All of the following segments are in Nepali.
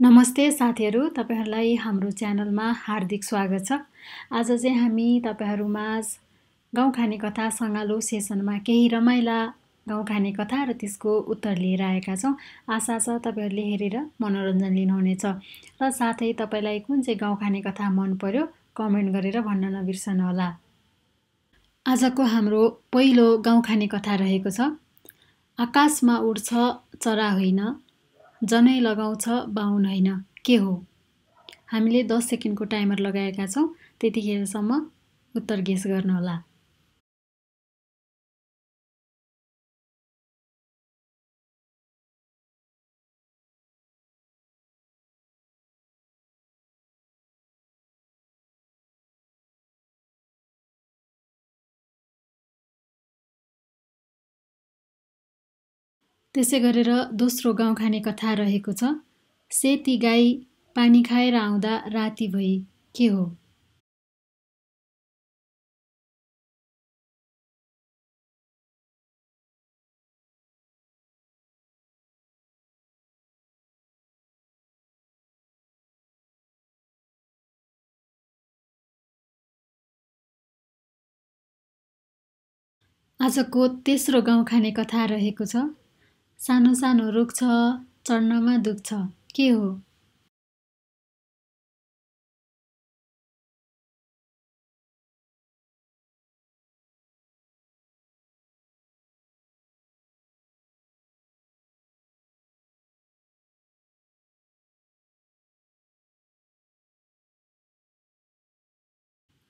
नमस्ते साथीहरू तपाईँहरूलाई हाम्रो च्यानलमा हार्दिक स्वागत छ। आज चाहिँ हामी तपाईँहरूमाझ गाउँ खाने कथा सङ्गालो सेसनमा केही रमाइला गाउँ खाने कथा र त्यसको उत्तर लिएर आएका छौँ। आशा छ तपाईँहरूले हेरेर मनोरञ्जन लिनुहुनेछ। र साथै तपाईँलाई कुन चाहिँ गाउँ खाने कथा मन पर्यो कमेन्ट गरेर भन्न नबिर्सनुहोला आजको हाम्रो पहिलो गाउँ खाने कथा रहेको छ आकाशमा उड्छ चरा होइन। जनै लगाउँछ बाहुन होइन। के हो? हामीले दस सेकेन्डको टाइमर लगाएका छौँ त्यतिखेरसम्म उत्तर गेस गर्नुहोला। त्यसै गरेर दोस्रो गाउँ खाने कथा रहेको छ। सेती गाई पानी खाएर आउँदा राति भई के हो? आजको तेस्रो गाउँ खाने कथा रहेको छ। सानो सानो रुख छ चढ्नमा दुख्छ के हो?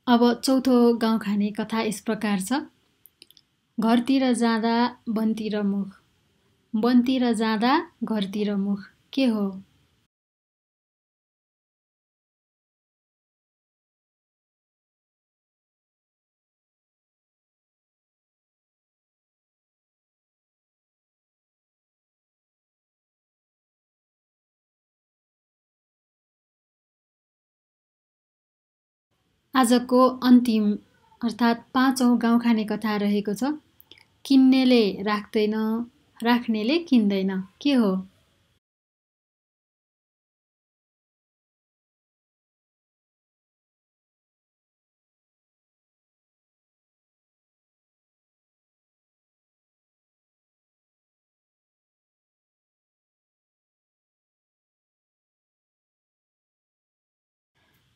अब चौथो गाउँ खाने कथा यस प्रकार छ। घरतिर जाँदा वनतिर मुख। वनतिर जाँदा घरतिर मुख। के हो? आजको अन्तिम अर्थात् पाँचौँ गाउँ खाने कथा रहेको छ। किन्नेले राख्दैन। राख्नेले किन्दैन। के हो?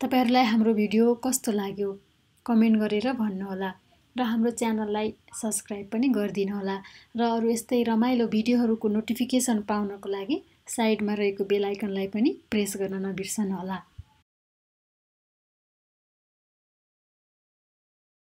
तपाईँहरूलाई हाम्रो भिडियो कस्तो लाग्यो? कमेन्ट गरेर भन्नुहोला। र हाम्रो च्यानललाई सब्सक्राइब पनि गरिदिनुहोला र अरू यस्तै रमाइलो भिडियोहरूको नोटिफिकेसन पाउनको लागि साइडमा रहेको बेल आइकनलाई पनि प्रेस गर्न नबिर्सनुहोला